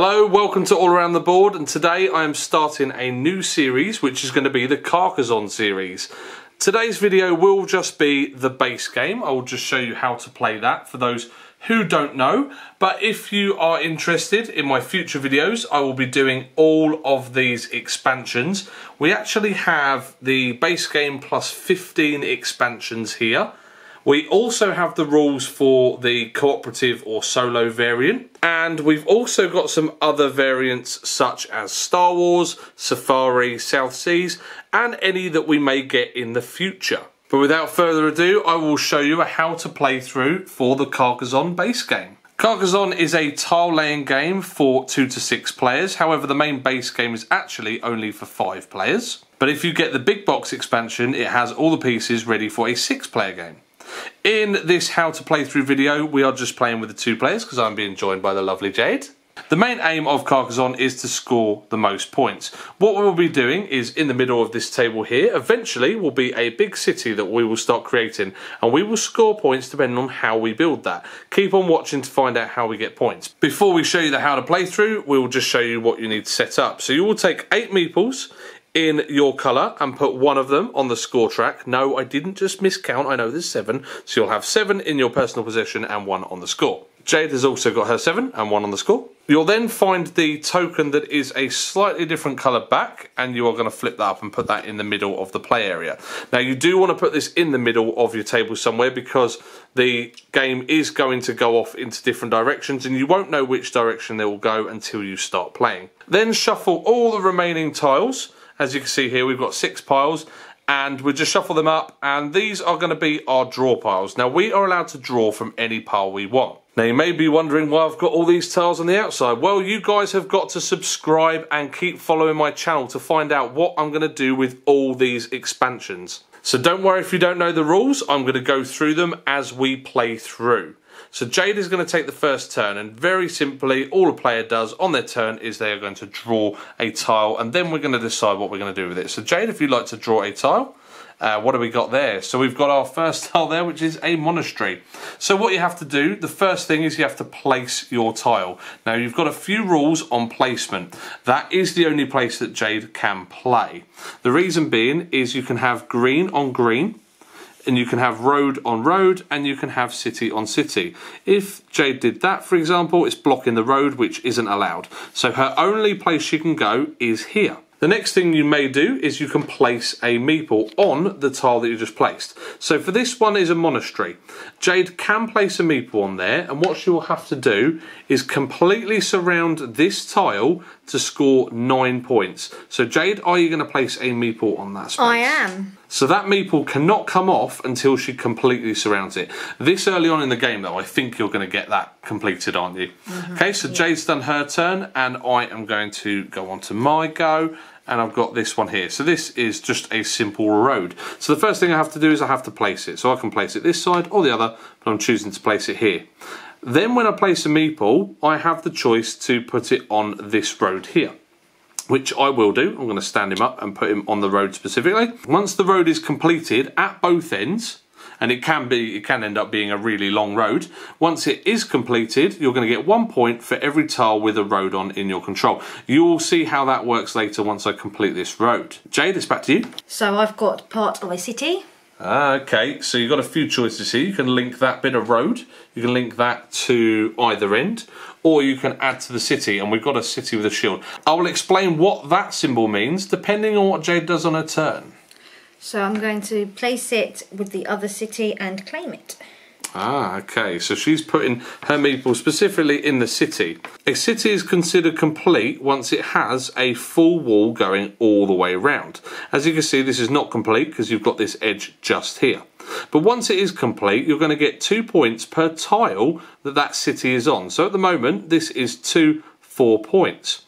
Hello, welcome to All Around the Board, and today I am starting a new series which is going to be the Carcassonne series. Today's video will just be the base game. I will just show you how to play that for those who don't know. But if you are interested in my future videos, I will be doing all of these expansions. We actually have the base game plus 15 expansions here. We also have the rules for the cooperative or solo variant. And we've also got some other variants such as Star Wars, Safari, South Seas, and any that we may get in the future. But without further ado, I will show you a how to play through for the Carcassonne base game. Carcassonne is a tile laying game for two to six players. However, the main base game is actually only for five players. But if you get the big box expansion, it has all the pieces ready for a six player game. In this how to play through video, we are just playing with the two players because I'm being joined by the lovely Jayde. The main aim of Carcassonne is to score the most points. What we'll be doing is in the middle of this table here, eventually will be a big city that we will start creating and we will score points depending on how we build that. Keep on watching to find out how we get points. Before we show you the how to play through, we will just show you what you need to set up. So you will take eight meeples, in your colour and put one of them on the score track. No, I didn't just miscount. I know there's seven. So you'll have seven in your personal possession and one on the score. Jayde has also got her seven and one on the score. You'll then find the token that is a slightly different colour back and you are going to flip that up and put that in the middle of the play area. Now you do want to put this in the middle of your table somewhere because the game is going to go off into different directions and you won't know which direction they will go until you start playing. Then shuffle all the remaining tiles as you can see here, we've got six piles and we just shuffle them up and these are going to be our draw piles. Now we are allowed to draw from any pile we want. Now you may be wondering why I've got all these tiles on the outside. Well you guys have got to subscribe and keep following my channel to find out what I'm going to do with all these expansions. So don't worry if you don't know the rules, I'm going to go through them as we play through. So Jayde is going to take the first turn and very simply all a player does on their turn is they are going to draw a tile and then we're going to decide what we're going to do with it. So Jayde, if you'd like to draw a tile, uh, what have we got there? So we've got our first tile there, which is a monastery. So what you have to do, the first thing is you have to place your tile. Now you've got a few rules on placement. That is the only place that Jayde can play. The reason being is you can have green on green, and you can have road on road and you can have city on city. If Jayde did that, for example, it's blocking the road, which isn't allowed. So her only place she can go is here. The next thing you may do is you can place a meeple on the tile that you just placed. So for this one is a monastery. Jayde can place a meeple on there and what she will have to do is completely surround this tile to score nine points. So Jayde, are you going to place a meeple on that space? I am. So that meeple cannot come off until she completely surrounds it. This early on in the game though, I think you're going to get that completed, aren't you? Mm -hmm. Okay, so Jayde's done her turn and I am going to go on to my go and I've got this one here. So this is just a simple road. So the first thing I have to do is I have to place it. So I can place it this side or the other, but I'm choosing to place it here. Then when I place a meeple, I have the choice to put it on this road here which I will do. I'm going to stand him up and put him on the road specifically. Once the road is completed at both ends, and it can be it can end up being a really long road. Once it is completed, you're going to get one point for every tile with a road on in your control. You will see how that works later once I complete this road. Jayde, it's back to you. So I've got part of a city. Ah, okay, so you've got a few choices here. You can link that bit of road, you can link that to either end, or you can add to the city, and we've got a city with a shield. I will explain what that symbol means depending on what Jayde does on her turn. So I'm going to place it with the other city and claim it. Ah, okay. So she's putting her meeple specifically in the city. A city is considered complete once it has a full wall going all the way around. As you can see, this is not complete because you've got this edge just here. But once it is complete, you're going to get two points per tile that that city is on. So at the moment, this is two, four points.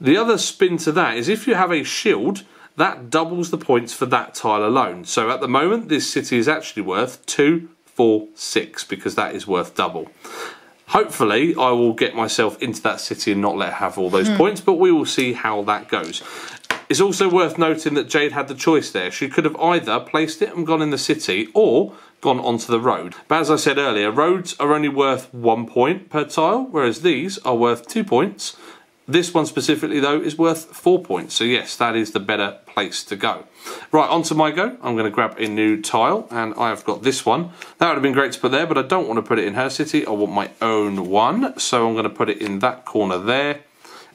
The other spin to that is if you have a shield, that doubles the points for that tile alone. So at the moment, this city is actually worth two, four, six, because that is worth double. Hopefully, I will get myself into that city and not let her have all those hmm. points, but we will see how that goes. It's also worth noting that Jayde had the choice there. She could have either placed it and gone in the city or gone onto the road. But as I said earlier, roads are only worth one point per tile, whereas these are worth two points This one specifically, though, is worth four points. So, yes, that is the better place to go. Right, onto my go. I'm going to grab a new tile, and I have got this one. That would have been great to put there, but I don't want to put it in her city. I want my own one. So, I'm going to put it in that corner there.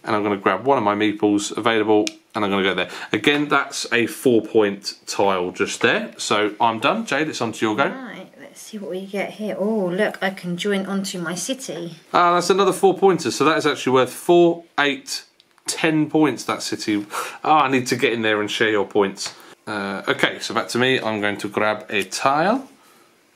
And I'm going to grab one of my meeples available, and I'm going to go there. Again, that's a four point tile just there. So, I'm done. Jayde, it's on to your go. See what we get here. Oh, look, I can join onto my city. Ah, that's another four pointers. So that is actually worth four, eight, ten points. That city. Ah, I need to get in there and share your points. Uh, okay, so back to me. I'm going to grab a tile.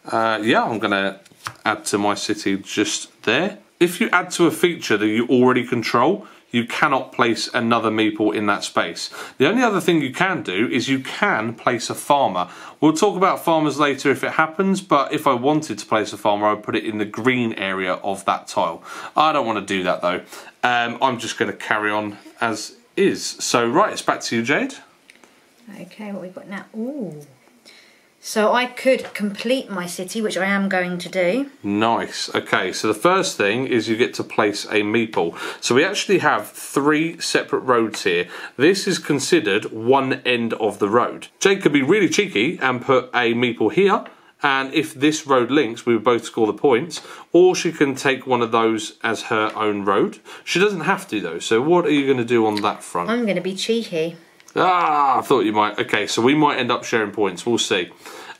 Uh, yeah, I'm going to add to my city just there. If you add to a feature that you already control, you cannot place another meeple in that space. The only other thing you can do is you can place a farmer. We'll talk about farmers later if it happens, but if I wanted to place a farmer, I would put it in the green area of that tile. I don't want to do that though. Um, I'm just going to carry on as is. So right, it's back to you, Jayde. Okay, what we've got now? Ooh. So I could complete my city, which I am going to do. Nice. Okay, so the first thing is you get to place a meeple. So we actually have three separate roads here. This is considered one end of the road. Jayde could be really cheeky and put a meeple here. And if this road links, we would both score the points. Or she can take one of those as her own road. She doesn't have to though. So what are you going to do on that front? I'm going to be cheeky. Ah, I thought you might. Okay, so we might end up sharing points. We'll see.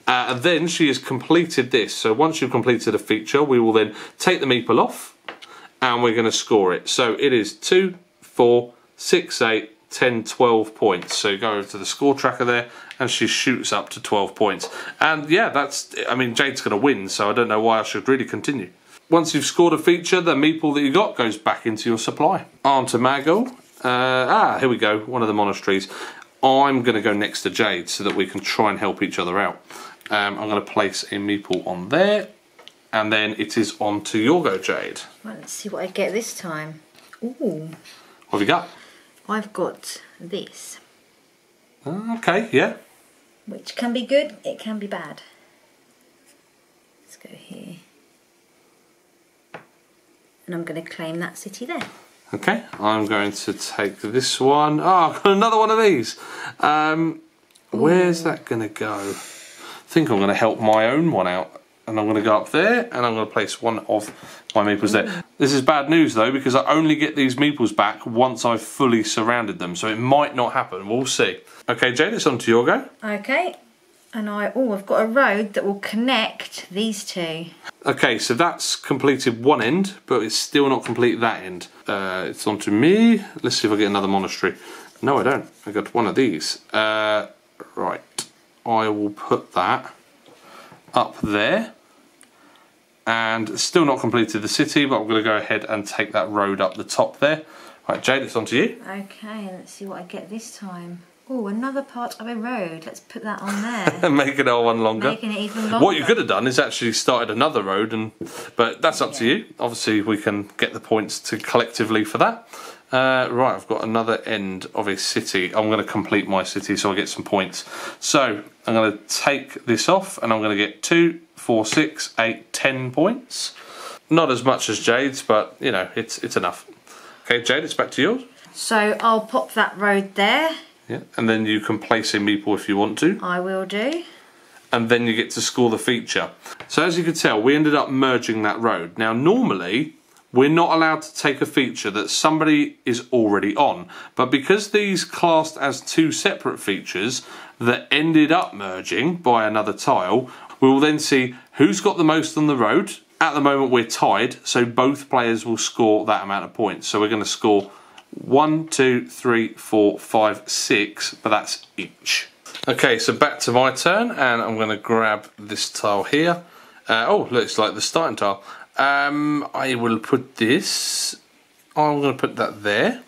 Uh, and then she has completed this. So once you've completed a feature, we will then take the meeple off and we're going to score it. So it is 2, 4, 6, 8, 10, 12 points. So go over to the score tracker there and she shoots up to 12 points. And yeah, that's, I mean, Jayde's going to win, so I don't know why I should really continue. Once you've scored a feature, the meeple that you got goes back into your supply. On to. Uh, ah, here we go, one of the monasteries. I'm going to go next to Jayde so that we can try and help each other out. Um, I'm going to place a meeple on there, and then it is on to your go, Jayde. Right, let's see what I get this time. Ooh, What have you got? I've got this, Uh, okay, yeah. which can be good, it can be bad. Let's go here. And I'm going to claim that city there. Okay, I'm going to take this one. Oh, I've got another one of these. Um, where's that going to go? I think I'm going to help my own one out. And I'm going to go up there and I'm going to place one of my meeples there. This is bad news though because I only get these meeples back once I've fully surrounded them. So it might not happen. We'll see. Okay, Jayde, it's on to your go. Okay, and I, oh, I've got a road that will connect these two. Okay, so that's completed one end, but it's still not complete that end. Uh, it's on to me. Let's see if I get another monastery. No, I don't. I got one of these. Uh, right. I will put that up there. And still not completed the city, but I'm going to go ahead and take that road up the top there. Right, Jayde, it's on to you. Okay, let's see what I get this time. Oh, another part of a road. Let's put that on there. And make it all one longer. Making it even longer. What you could have done is actually started another road, and but that's up to you. Obviously, we can get the points to collectively for that. Uh, right, I've got another end of a city. I'm going to complete my city so I get some points. So I'm going to take this off, and I'm going to get two, four, six, eight, ten points. Not as much as Jayde's, but you know it's it's enough. Okay, Jayde, it's back to yours. So I'll pop that road there. Yeah, and then you can place a meeple if you want to. I will do. and then you get to score the feature. So as you can tell, we ended up merging that road. Now normally, we're not allowed to take a feature that somebody is already on, but because these classed as two separate features that ended up merging by another tile, we will then see who's got the most on the road. At the moment we're tied, so both players will score that amount of points. So we're going to score one, two, three, four, five, six, but that's each. Okay, so back to my turn, and I'm going to grab this tile here. Uh, oh, looks like the starting tile. Um, I will put this. I'm going to put that there,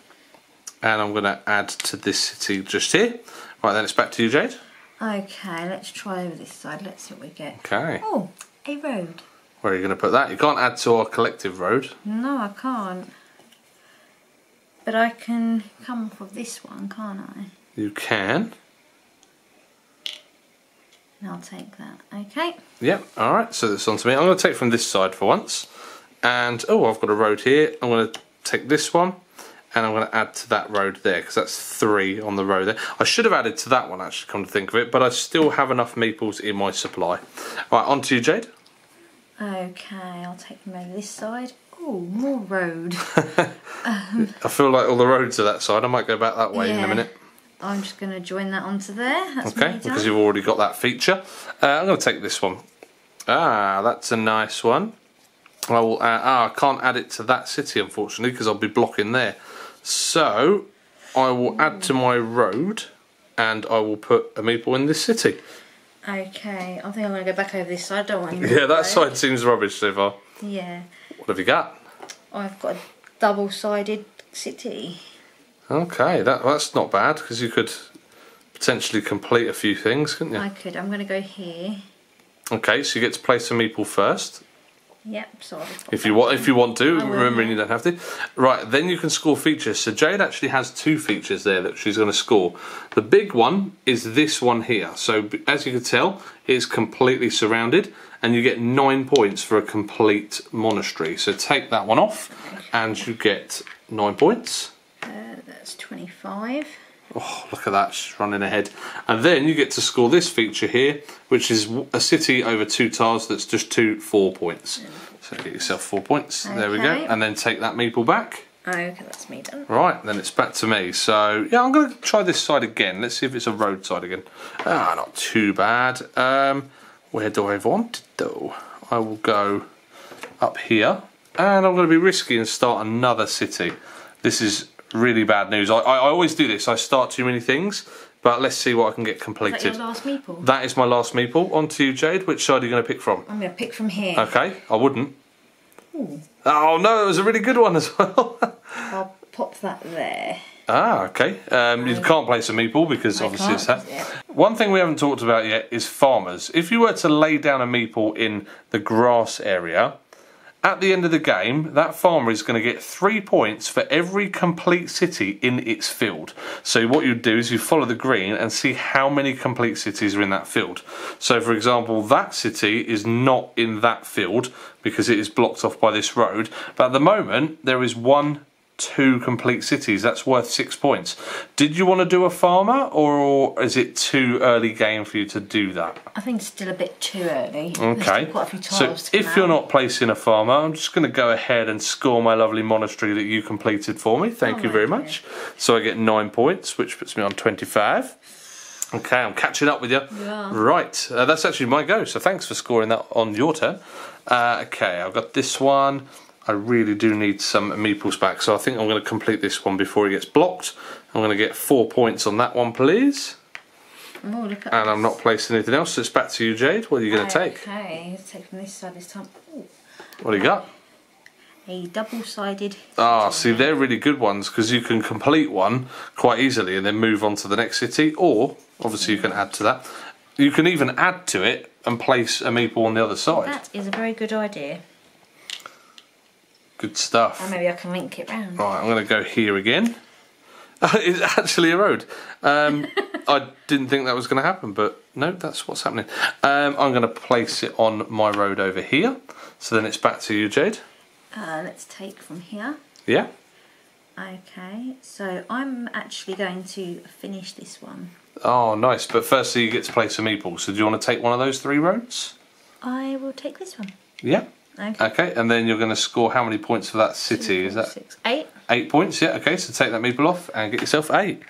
and I'm going to add to this city just here. Right, then it's back to you, Jayde. Okay, let's try over this side. Let's see what we get. Okay, Oh, a road. where are you going to put that? You can't add to our collective road. No, I can't. But I can come off of this one, can't I? You can. And I'll take that. Okay. Yep, alright, so this on to me. I'm going to take from this side for once. And, oh, I've got a road here. I'm going to take this one. and I'm going to add to that road there because that's three on the road there. I should have added to that one actually, come to think of it, but I still have enough meeples in my supply. Right, on to you, Jayde. Okay, I'll take them over this side. Oh, more road. I feel like all the roads are that side. I might go back that way in a minute. I'm just going to join that onto there. That's Okay, because you've already got that feature. Uh, I'm going to take this one. Ah, that's a nice one. I will. Uh, ah, I can't add it to that city unfortunately because I'll be blocking there. So I will add to my road, and I will put a meeple in this city. Okay, I think I'm going to go back over this side. I don't want Yeah, that road. side seems rubbish so far. Yeah, What have you got? I've got a double-sided city. Okay, that that's not bad because you could potentially complete a few things, couldn't you? I could. I'm going to go here. Okay, so you get to place a meeple first. Yep. So I'll just pop If you want, if you want to, remember you don't have to. Right, then you can score features. So Jayde actually has two features there that she's going to score. The big one is this one here. So as you can tell, it's completely surrounded, and you get nine points for a complete monastery. So take that one off, and you get nine points. Uh, that's 25. Oh, look at that, she's running ahead. And then you get to score this feature here, which is a city over two tiles that's just two, four points. So get yourself four points. There we go. And then take that meeple back. Okay, that's me done. Right, then it's back to me. So, yeah, I'm going to try this side again. Let's see if it's a road side again. Ah, not too bad. Um, where do I want it though? I will go up here. And I'm going to be risky and start another city. This is really bad news. I, I, I always do this. I start too many things. But let's see what I can get Is that completed. last meeple? That is my last meeple. On to you, Jayde. Which side are you going to pick from? I'm going to pick from here. Okay, I wouldn't. Ooh. Oh no, it was a really good one as well. I'll pop that there. Ah, okay. Um, you can't place a meatball because I obviously it's that. yeah. One thing we haven't talked about yet is farmers. If you were to lay down a meeple in the grass area, at the end of the game, that farmer is going to get three points for every complete city in its field. So what you do is you follow the green and see how many complete cities are in that field. So for example, that city is not in that field because it is blocked off by this road. But at the moment, there is one two complete cities. That's worth six points. Did you want to do a farmer, or is it too early game for you to do that? I think it's still a bit too early. Okay. quite a few So if you're out. not placing a farmer, I'm just going to go ahead and score my lovely monastery that you completed for me. Thank Oh, you very okay. much. So I get nine points, which puts me on 25. Okay, I'm catching up with you. are. Right, uh, that's actually my go. So thanks for scoring that on your turn. Uh, okay, I've got this one. I really do need some meeples back, so I think I'm going to complete this one before he gets blocked. I'm going to get four points on that one, please. Oh, look at And I'm not placing anything else, so it's back to you, Jayde. What are you going to take? Okay, let's take from this side this time. Ooh, What do you got? a double-sided. Ah, see, they're really good ones because you can complete one quite easily and then move on to the next city, or obviously you can add to that. You can even add to it and place a meeple on the other side. That is a very good idea. Good stuff. Or maybe I can link it round. Right, I'm going to go here again. it's actually a road. Um, I didn't think that was going to happen, but no, that's what's happening. Um, I'm going to place it on my road over here. So then it's back to you, Jayde. Uh, let's take from here. Yeah. Okay, so I'm actually going to finish this one. Oh, nice. But firstly, you get to place some meeple. So do you want to take one of those three roads? I will take this one. Yeah. Okay. Okay, and then you're going to score how many points for that city? Is that Six, eight. eight points? Yeah. Okay, so take that meeple off and get yourself eight.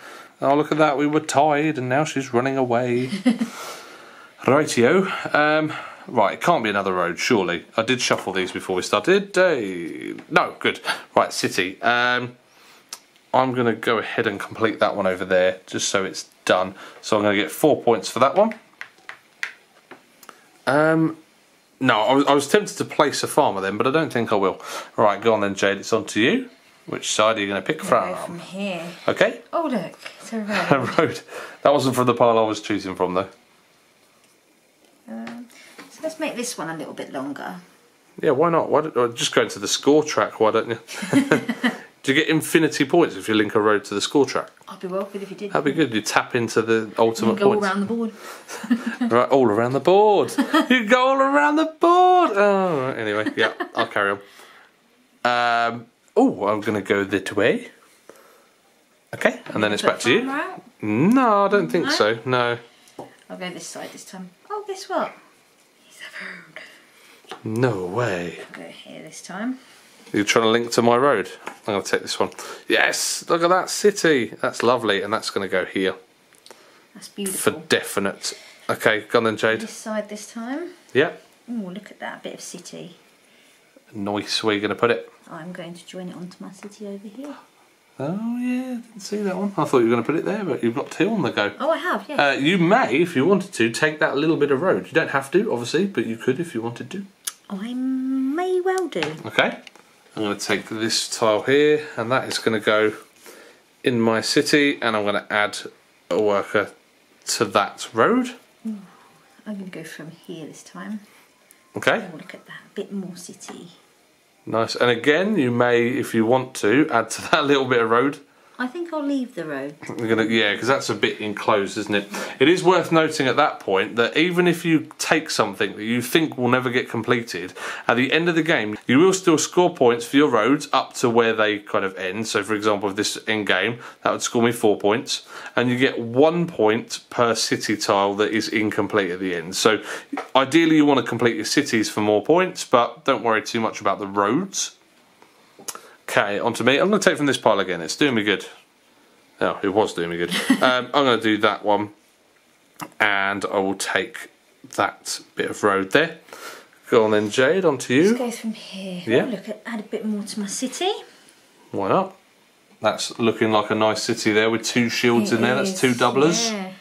Oh, look at that. We were tied, and now she's running away. Rightio. Um, right, it can't be another road, surely. I did shuffle these before we started. Hey. No, good. Right, city. Um, I'm going to go ahead and complete that one over there, just so it's done. So I'm going to get four points for that one. Um, no, I was, I was tempted to place a farmer then, but I don't think I will. Right, go on then, Jayde. It's on to you. Which side are you going to pick from? from here. Okay. Oh look, it's a road. A road. That wasn't from the pile I was choosing from, though. um, so let's make this one a little bit longer. Yeah, why not? Why don't, or just go into the score track? Why don't you? Do you get infinity points if you link a road to the score track? I'd be well good if you did. That'd be good. You tap into the ultimate go all points. around the board. Right, all around the board. you go all around the board. Oh, right, anyway, yeah, I'll carry on. Um, oh, I'm going to go that way. Okay, and then it's back to you. No, I don't think No? so. No. I'll go this side this time. Oh, guess what? He's a road. No way. I'll go here this time. You're trying to link to my road. I'm going to take this one. Yes, look at that city. That's lovely, and that's going to go here That's beautiful. for definite. Okay, go on then, Jayde. This side this time. Yeah. Oh, look at that bit of city. Nice. Where are you going to put it? I'm going to join it onto my city over here. Oh yeah, didn't see that one. I thought you were going to put it there, but you've got two on the go. Oh, I have, yeah. Uh, you may, if you wanted to, take that little bit of road. You don't have to, obviously, but you could if you wanted to. I may well do. Okay. I'm going to take this tile here, and that is going to go in my city, and I'm going to add a worker to that road. I'm going to go from here this time. Okay. Look at that. A bit more city. Nice. And again, you may, if you want to, add to that little bit of road. I think I'll leave the road. Gonna, yeah, because that's a bit enclosed, isn't it? It is worth noting at that point that even if you take something that you think will never get completed, at the end of the game, you will still score points for your roads up to where they kind of end. So, for example, if this end game, that would score me four points, and you get one point per city tile that is incomplete at the end. So, ideally, you want to complete your cities for more points, but don't worry too much about the roads. Okay, on to me. I'm going to take from this pile again. It's doing me good. Oh, it was doing me good. um, I'm going to do that one, and I will take that bit of road there. Go on then, Jayde. On to you. go from here. Yeah. Look at add a bit more to my city. Why not? That's looking like a nice city there with two shields in there. That's two It is, doublers. Yeah.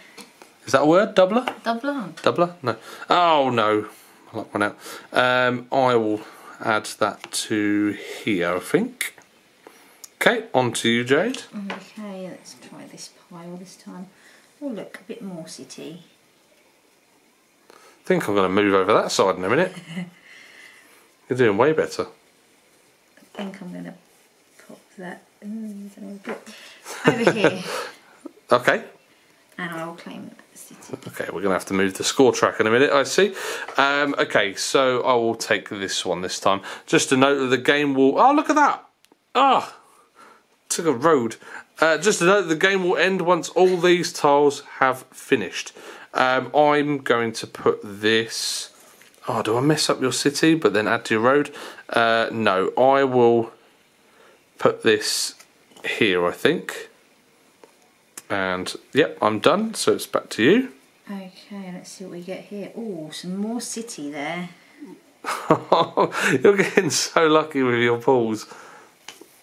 Is that a word? Doubler? Doubler. Doubler? No. Oh no. I like one out. Um, I will add that to here, I think. Okay, on to you, Jayde. Okay, let's try this pile this time. Oh, look, a bit more city. I think I'm going to move over that side in a minute. You're doing way better. I think I'm going to pop that I don't know, put over here Okay, and I'll claim that city. Okay, we're going to have to move the score track in a minute, I see. Um, okay, so I will take this one this time. Just to note that the game will... Oh, look at that! Ah! Took a road. Uh, just to note the game will end once all these tiles have finished. Um, I'm going to put this... Oh, do I mess up your city but then add to your road? Uh, no, I will put this here, I think. And, yep, I'm done, so it's back to you. Okay, let's see what we get here. Oh, some more city there. You're getting so lucky with your pools.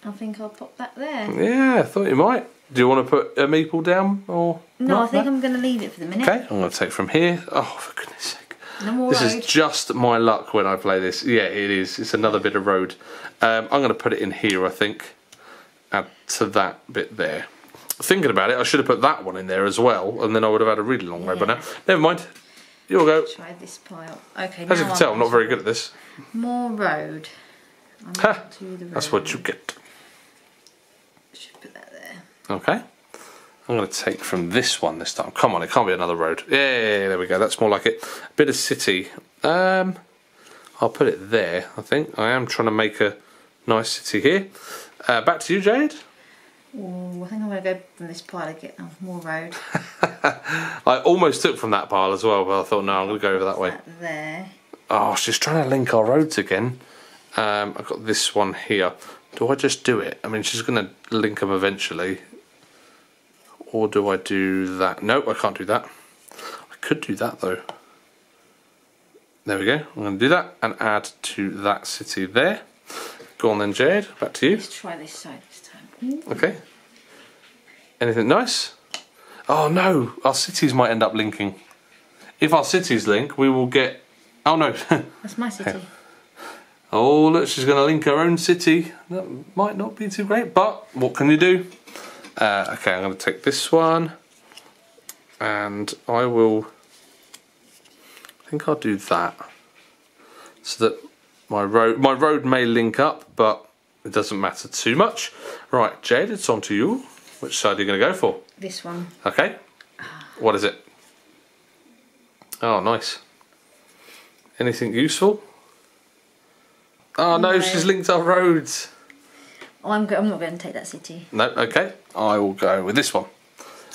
I think I'll pop that there. Yeah, I thought you might. Do you want to put a meeple down or? No, not? I think I'm going to leave it for the minute. Okay, I'm going to take from here. Oh, for goodness sake. No This road. is just my luck when I play this. Yeah, it is. It's another bit of road. Um, I'm going to put it in here, I think. Add to that bit there. Thinking about it, I should have put that one in there as well, and then I would have had a really long road by Yeah. now. Never mind. You'll go. Try this pile. Okay, As you can I'm tell, I'm not very good at this. More road. I'm Ha! on to the road. That's what you get. Should put that there. Okay. I'm going to take from this one this time. Come on, it can't be another road. Yeah, there we go. That's more like it. A bit of city. Um, I'll put it there. I think I am trying to make a nice city here. Uh, back to you, Jayde. Oh, I think I'm going to go from this pile and get oh, more road. I almost took from that pile as well, but I thought no, I'm going to go over that way. That there. Oh, she's trying to link our roads again. Um, I've got this one here. Do I just do it? I mean, she's going to link them eventually. Or do I do that? Nope, I can't do that. I could do that though. There we go. I'm going to do that and add to that city there. Go on then, Jayde. Back to you. Let's try this side this time. Okay. Anything nice? Oh no, our cities might end up linking. If our cities link, we will get. Oh no. That's my city. Oh, look, she's going to link her own city. That might not be too great, but what can you do? Uh, okay, I'm going to take this one, and I will. I think I'll do that, so that my road my road may link up, but it doesn't matter too much. Right, Jayde, it's on to you. Which side are you going to go for? This one. Okay. What is it? Oh, nice. Anything useful? Oh no, No. she's linked our roads. Oh, I'm, I'm not going to take that city. No, okay. I will go with this one.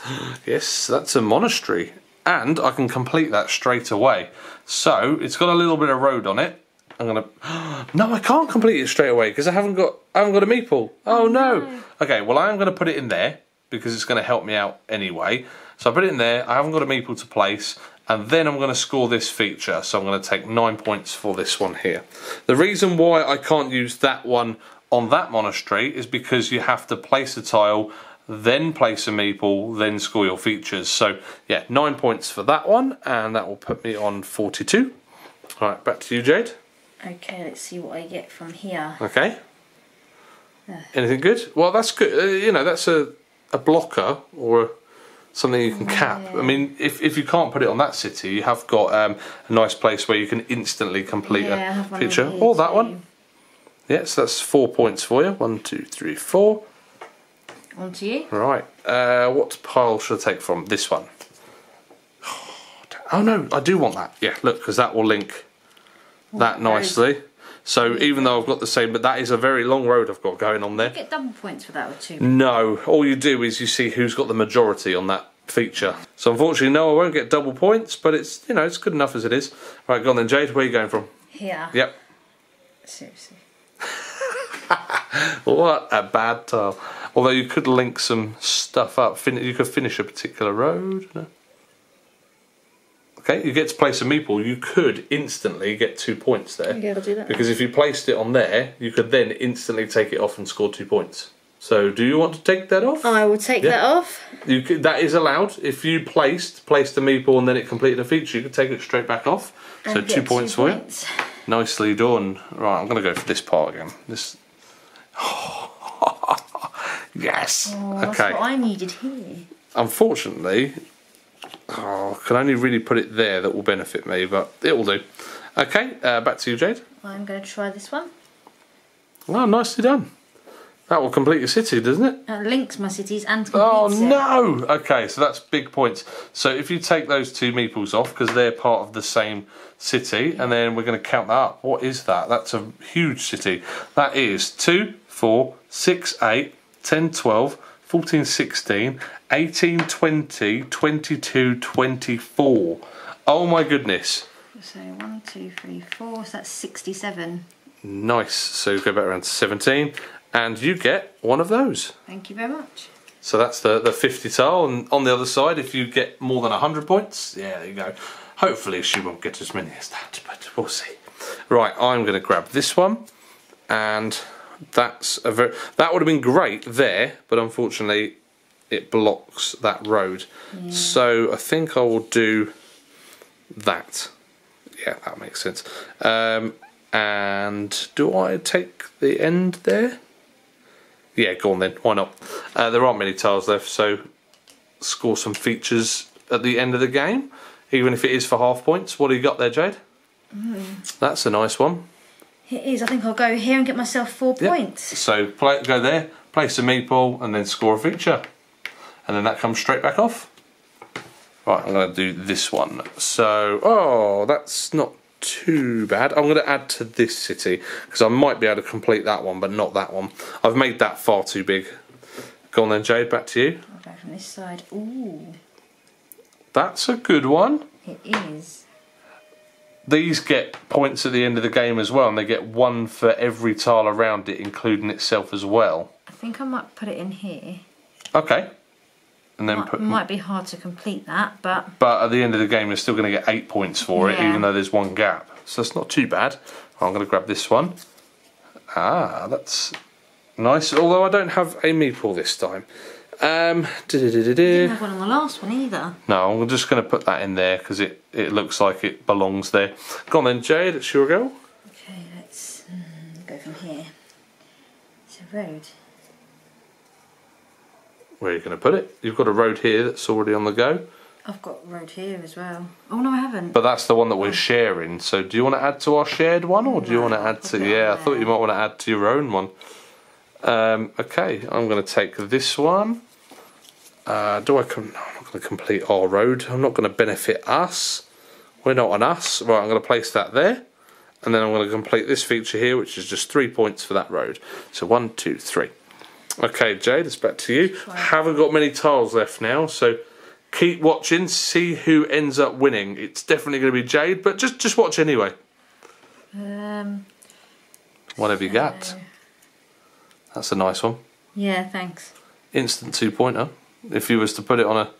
Yes, that's a monastery. And I can complete that straight away. So, it's got a little bit of road on it. I'm gonna No, I can't complete it straight away because I haven't got I haven't got a meeple. Oh, oh no. Okay, well I am gonna put it in there because it's gonna help me out anyway. So I put it in there, I haven't got a meeple to place, and then I'm gonna score this feature. So I'm gonna take nine points for this one here. The reason why I can't use that one on that monastery is because you have to place a tile, then place a meeple, then score your features. So yeah, nine points for that one, and that will put me on 42. All right, back to you, Jayde. Okay, let's see what I get from here. Okay. Anything good? Well, that's good. Uh, you know, that's a, a blocker or something you can cap. I mean, if, if you can't put it on that city, you have got um, a nice place where you can instantly complete Yeah, a picture. Or that too. one. Yes, that's four points for you. One, two, three, four. On to you. Right. Uh, what pile should I take from? This one. Oh no, I do want that. Yeah, look, because that will link that nicely. So even though I've got the same, but that is a very long road I've got going on there. You Get double points for that or two. No, all you do is you see who's got the majority on that feature. So unfortunately, no, I won't get double points, but it's you know it's good enough as it is. Right, go on then, Jayde. Where are you going from? Here. Yep. Seriously. What a bad tile. Although you could link some stuff up. Fin- you could finish a particular road. No. Okay, you get to place a meeple. You could instantly get two points there. Yeah, I'll do that. Because if you placed it on there, you could then instantly take it off and score two points. So, do you want to take that off? I will take Yeah. that off. You could, that is allowed. If you placed placed the meeple and then it completed a feature, you could take it straight back off. so and two points two for points. you. Nicely done. Right, I'm going to go for this part again. This. yes. Oh, that's okay. what I needed here. Unfortunately, oh, I can only really put it there that will benefit me, but it will do. Okay, uh, back to you, Jayde. I'm going to try this one. Well, nicely done. That will complete your city, doesn't it? That links my cities and Oh it. no! Okay, so that's big points. So if you take those two meeples off because they're part of the same city, and then we're going to count that up. What is that? That's a huge city. That is 2, 4, 6, 8, 10, 12, 14, 16, 18, 20, 22, 24. Oh my goodness. So one, two, three, four. So that's sixty-seven. Nice. So go back around to 17, and you get one of those. Thank you very much. So that's the, the 50 tile, and on the other side, if you get more than 100 points, yeah, there you go. Hopefully, she won't get as many as that, but we'll see. Right, I'm going to grab this one, and that's a very that would have been great there, but unfortunately, it blocks that road. So I think I will do that. Yeah, that makes sense. Um, and do I take the end there? Yeah, go on then. Why not? Uh, there aren't many tiles left, so score some features at the end of the game, even if it is for half points. What do you got there, Jayde? That's a nice one. It is. I think I'll go here and get myself four Yep. points. So play, go there, place a meatball, and then score a feature, and then that comes straight back off. Right, I'm going to do this one. So, oh, that's not too bad. I'm going to add to this city because I might be able to complete that one, but not that one. I've made that far too big. Go on then, Jayde. Back to you. I'll go from this side. Ooh, That's a good one. it is. These get points at the end of the game as well, and they get one for every tile around it, including itself as well. I think I might put it in here. Okay. And then Might, put. might be hard to complete that, but But at the end of the game, you're still going to get eight points for it, even though there's one gap. So that's not too bad. I'm going to grab this one. Ah, that's nice. Although I don't have a meeple this time. Um, didn't have one on the last one either. no, I'm just going to put that in there because it, it looks like it belongs there. Go on then, Jayde. It's your go. Okay, let's mm, go from here. It's a road. Where are you going to put it? You've got a road here that's already on the go, I've got road here as well. Oh no, I haven't. but that's the one that we're sharing. So do you want to add to our shared one, or do you No, want to add to? Yeah, I thought you might want to add to your own one. Um, okay, I'm going to take this one. Uh, do I? Com- no, I'm not going to complete our road. I'm not going to benefit us. We're not on us. Right, I'm going to place that there, and then I'm going to complete this feature here, which is just three points for that road. So one, two, three. Okay, Jayde, it's back to you. Haven't got many tiles left now, so keep watching, see who ends up winning. It's definitely going to be Jayde, but just just watch anyway. Um, Whatever you got. That's a nice one. yeah, thanks. Instant two pointer. If you was to put it on a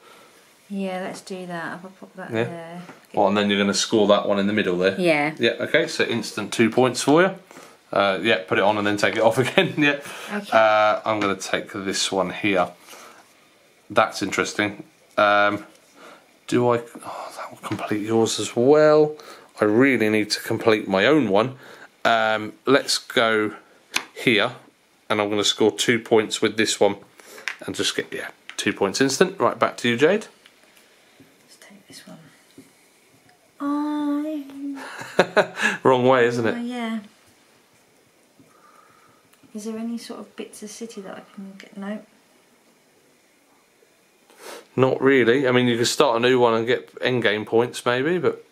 Yeah, let's do that. I'll pop that Yeah. there. well, and then you're going to score that one in the middle there. Yeah. Yeah. Okay. So instant two points for you. Uh, yeah. Put it on and then take it off again. yeah. Okay. Uh, I'm going to take this one here. That's interesting. Um, do I? Oh, that will complete yours as well. I really need to complete my own one. Um, let's go here, and I'm going to score two points with this one, and just get yeah two points instant. Right back to you, Jayde. Let's take this one. Oh, Wrong way, isn't it? oh yeah. Is there any sort of bits of city that I can get? No. Not really. I mean, you could start a new one and get end game points, maybe. But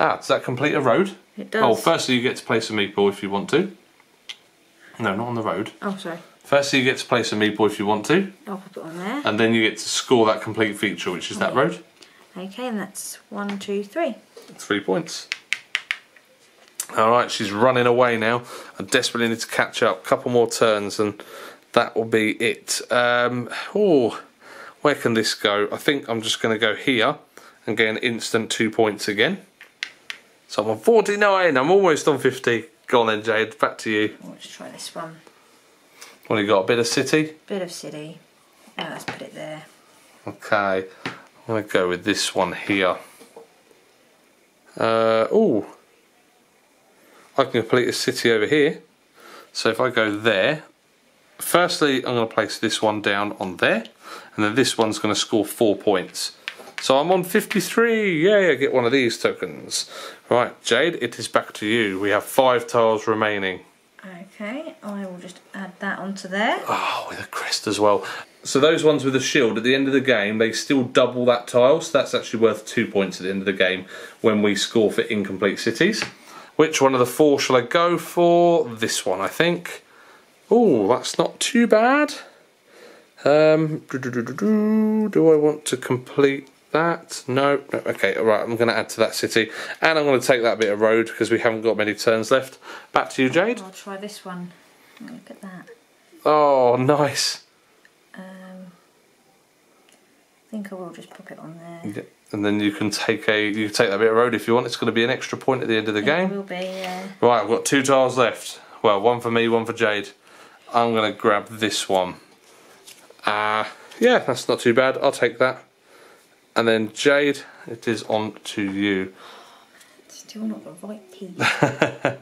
ah, does that complete a road? It does. Oh, firstly, you get to place a meatball if you want to. No, not on the road. Oh, sorry. Firstly, you get to place a meatball if you want to, I'll pop it on there. and then you get to score that complete feature, which is that road. Okay, and that's one, two, three. Three points. All right, she's running away now. I desperately need to catch up. Couple more turns, and that will be it. Um, oh, where can this go? I think I'm just going to go here and get an instant two points again. So I'm on 49. I'm almost on 50. Go on then, Jayde. Back to you. Oh, let's try this one. What have you got? A bit of city. Bit of city. Oh, let's put it there. Okay, I'm going to go with this one here. Uh, oh, I can complete a city over here. So if I go there, firstly I'm going to place this one down on there, and then this one's going to score four points. So I'm on 53. Yay, I get one of these tokens. Right, Jayde, it is back to you. We have five tiles remaining. Okay, I will just add that onto there. Oh, with a crest as well. So those ones with a shield, at the end of the game, they still double that tile, so that's actually worth two points at the end of the game when we score for incomplete cities. Which one of the four shall I go for? This one, I think. Oh, that's not too bad. Um, do, do, do, do, do. do I want to complete that? No. no. Okay, all right, I'm going to add to that city. And I'm going to take that bit of road because we haven't got many turns left. Back to you, Jayde. I'll try this one. Look at that. Oh, nice. Um, I think I will just pop it on there. Yeah, and then you can take a you can take that bit of road if you want. It's going to be an extra point at the end of the It game. will be, yeah. Right, I've got two tiles left. Well, one for me, one for Jayde. I'm going to grab this one. Ah, yeah, that's not too bad. I'll take that. And then Jayde, it is on to you. Still not the right piece.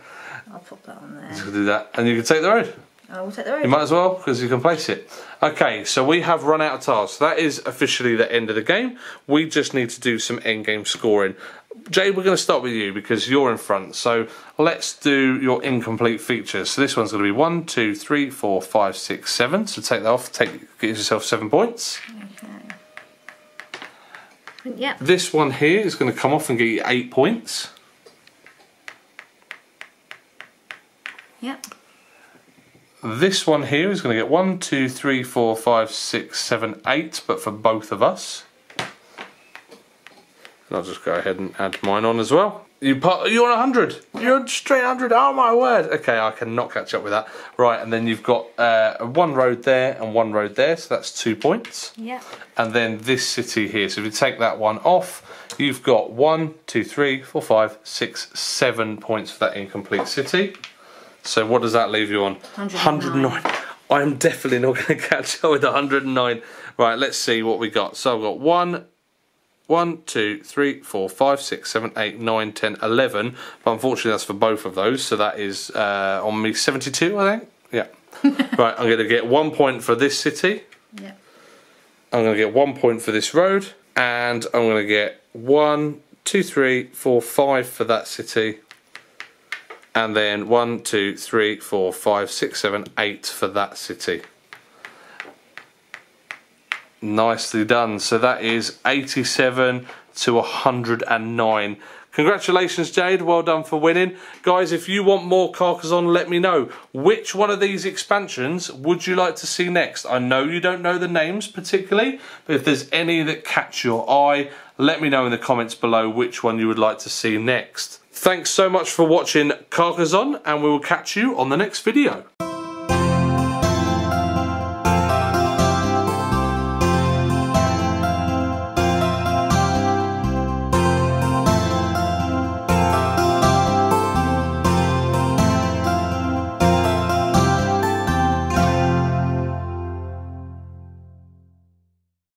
I'll pop that on there. Do that, and you can take the road. I will take the road. You might as well because you can place it. Okay, so we have run out of tiles. So that is officially the end of the game. We just need to do some end game scoring. Jayde, we're going to start with you because you're in front. So let's do your incomplete features. So this one's going to be one, two, three, four, five, six, seven. So take that off. Take get yourself seven points. Okay. Yep. This one here is going to come off and get you eight points. Yep. This one here is going to get one, two, three, four, five, six, seven, eight, but for both of us. And I'll just go ahead and add mine on as well. You part, you're on 100. You're on straight 100. Oh my word. Okay, I cannot catch up with that. Right, and then you've got uh, one road there and one road there, so that's two points. Yep. And then this city here. So if you take that one off, you've got one, two, three, four, five, six, seven points for that incomplete city. So what does that leave you on? 109. I am definitely not going to catch up with 109. Right, let's see what we got. So I've got one, one, two, three, four, five, six, seven, eight, nine, ten, eleven. But unfortunately, that's for both of those. So that is uh, on me 72, I think. Yeah. right, I'm going to get one point for this city. Yep. I'm going to get one point for this road, and I'm going to get one, two, three, four, five for that city, and then one, two, three, four, five, six, seven, eight for that city. Nicely done. So that is 87 to 109. Congratulations, Jayde. Well done for winning. Guys, if you want more Carcassonne, let me know. Which one of these expansions would you like to see next? I know you don't know the names particularly, but if there's any that catch your eye, let me know in the comments below which one you would like to see next. Thanks so much for watching Carcassonne, and we will catch you on the next video.